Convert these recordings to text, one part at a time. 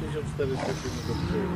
64 107 do 3.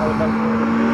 Ale bardzo